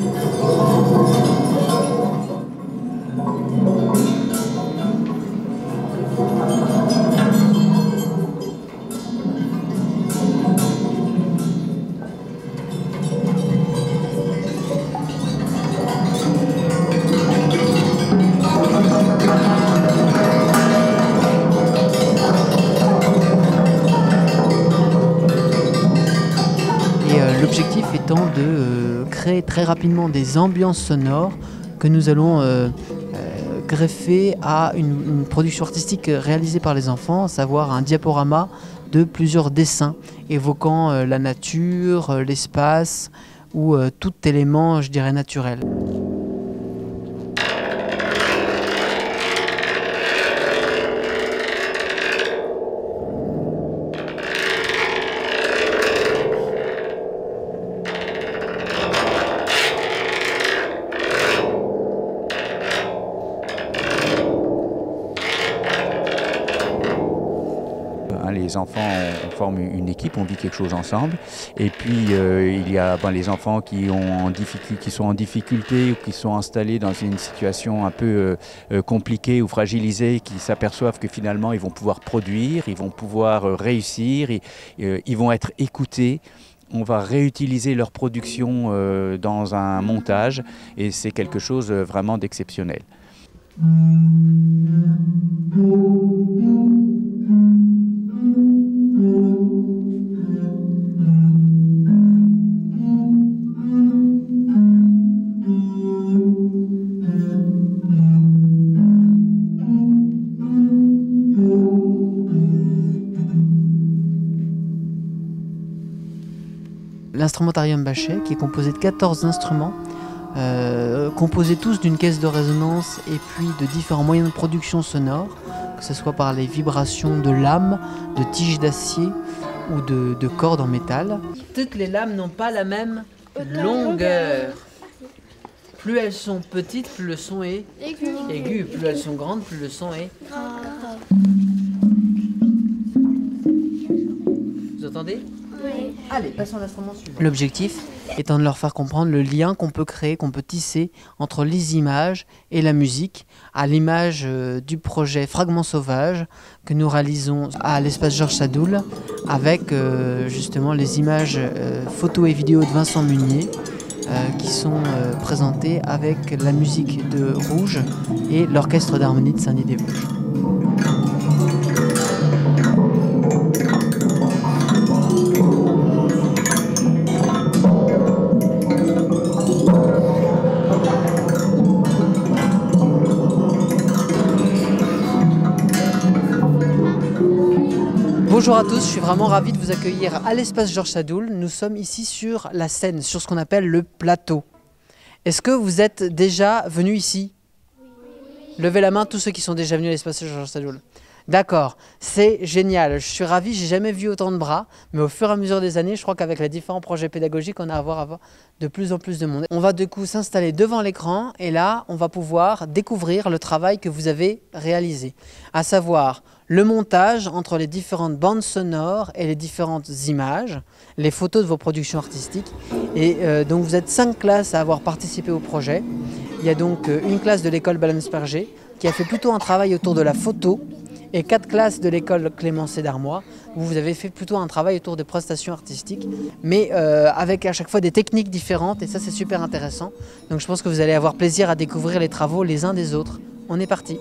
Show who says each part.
Speaker 1: Et l'objectif étant de euh, créer très rapidement des ambiances sonores que nous allons euh, euh, greffer à une, production artistique réalisée par les enfants, à savoir un diaporama de plusieurs dessins évoquant la nature, l'espace ou tout élément, je dirais, naturel.
Speaker 2: Hein, les enfants on forment une équipe, on vit quelque chose ensemble. Et puis euh, il y a ben, les enfants qui, sont en difficulté ou qui sont installés dans une situation un peu euh, euh, compliquée ou fragilisée, qui s'aperçoivent que finalement ils vont pouvoir produire, ils vont pouvoir réussir, ils vont être écoutés. On va réutiliser leur production dans un montage et c'est quelque chose vraiment d'exceptionnel.
Speaker 1: L'instrumentarium Bachet, qui est composé de 14 instruments, euh, composés tous d'une caisse de résonance et puis de différents moyens de production sonore, que ce soit par les vibrations de lames, de tiges d'acier ou de, de cordes en métal. Toutes les lames n'ont pas la même longueur. Plus elles sont petites, plus le son est aigu. Plus elles sont grandes, plus le son est. Vous entendez? Allez, passons à l'instrument suivant. L'objectif étant de leur faire comprendre le lien qu'on peut créer, qu'on peut tisser entre les images et la musique, à l'image euh, du projet Fragments sauvages que nous réalisons à l'espace Georges Sadoul, avec euh, justement les images euh, photos et vidéos de Vincent Munier, euh, qui sont présentées avec la musique de Rouge et l'orchestre d'harmonie de Saint-Denis-des-Vosges. Bonjour à tous, je suis vraiment ravi de vous accueillir à l'espace Georges Sadoul. Nous sommes ici sur la scène, sur ce qu'on appelle le plateau. Est-ce que vous êtes déjà venus ici? Levez la main tous ceux qui sont déjà venus à l'espace Georges Sadoul. D'accord, c'est génial. Je suis ravi, j'ai jamais vu autant de bras, mais au fur et à mesure des années, je crois qu'avec les différents projets pédagogiques, on a à voir, de plus en plus de monde. On va du coup s'installer devant l'écran et là, on va pouvoir découvrir le travail que vous avez réalisé, à savoir le montage entre les différentes bandes sonores et les différentes images, les photos de vos productions artistiques. Et euh, donc vous êtes cinq classes à avoir participé au projet. Il y a donc euh, une classe de l'école Ballon-Sperger qui a fait plutôt un travail autour de la photo et quatre classes de l'école Clémencé d'Armois où vous avez fait plutôt un travail autour des prestations artistiques, mais euh, avec à chaque fois des techniques différentes et ça c'est super intéressant. Donc je pense que vous allez avoir plaisir à découvrir les travaux les uns des autres. On est parti.